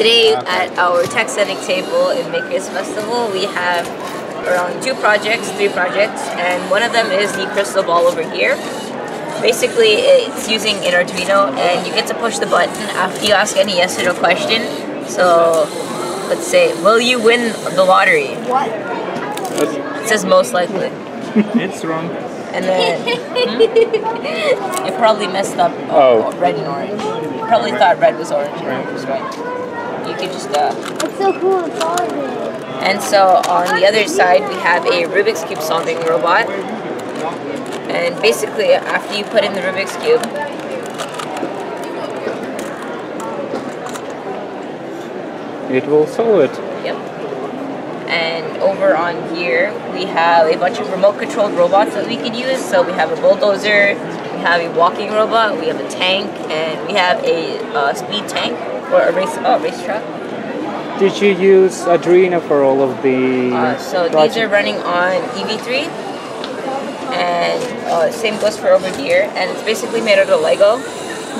Today at our TechZenik table in Makers Festival, we have around two projects, three projects, and one of them is the crystal ball over here. Basically, it's using an Arduino, and you get to push the button after you ask any yes or no question. So, let's say, will you win the lottery? What? It says most likely. It's wrong. And then hmm? you probably messed up uh, Oh. red and orange. You probably thought red was orange and orange was red. You could just uh, It's so cool. It's all. And so on the other side, we have a Rubik's Cube solving robot. And basically, after you put in the Rubik's Cube, It will solve it. yep. And over on here, we have a bunch of remote controlled robots that we could use. So we have a bulldozer, we have a walking robot, we have a tank, and we have a uh, speed tank or a race, oh, racetrack. Did you use Arduino for all of the Uh, so these are running on EV3, and uh, same goes for over here. And it's basically made out of Lego.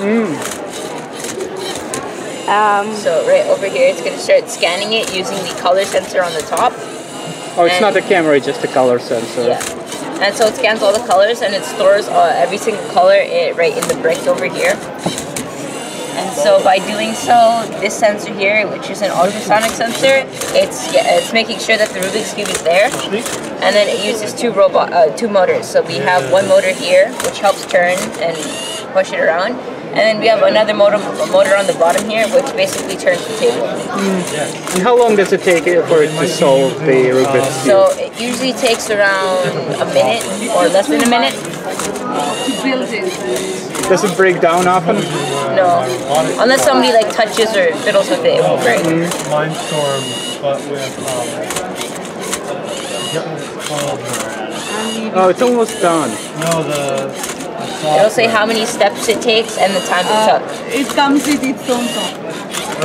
Mm. Um, So right over here, it's gonna start scanning it using the color sensor on the top. Oh, it's and- not a camera, it's just a color sensor. Yeah. And so it scans all the colors and it stores uh, every single color it, right in the brick over here. And so by doing so, this sensor here, which is an ultrasonic sensor, it's yeah, it's making sure that the Rubik's cube is there. And then it uses two robot, uh, two motors. So we have one motor here, which helps turn and push it around. And then we have another motor, motor on the bottom here, which basically turns the table. And how long does it take for it to solve the Rubik's Cube? So it usually takes around a minute or less than a minute. To build it. Does it break down often? No, unless somebody like touches or fiddles with it, it won't break. Mindstorm, but with um, yeah, it's called, Oh, it's almost done. no, the, the It'll say how many steps it takes and the time it Uh, took. it comes with its own software.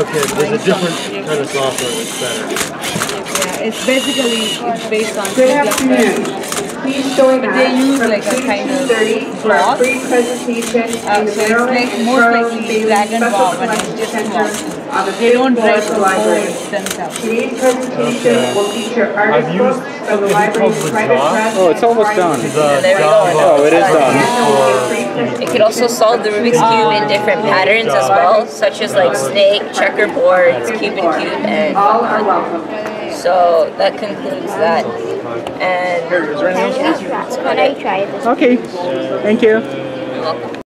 Okay, there's a different kind of software that's better. Yeah, it's basically it's based on Good afternoon. Please join us They use from like a 2 kind to of 2:30 for a block. free presentation Uh, in the so it's Maryland like and more Charles like Bailey Dragon Special Ball, but it's Collections just Center blocks. on the They don't fifth floor write of the the library. codes themselves. Today's presentation Okay. will feature I've artist used- books from the is it library's called private Bazaar? press. Oh, it's almost done. The there we go. Java Oh, it is done. It could also solve the Rubik's Cube in different patterns as well, such as like snake, checkerboards, cube and cube, and All are welcome. So that concludes that. And can I try this? Okay, thank you. you're welcome.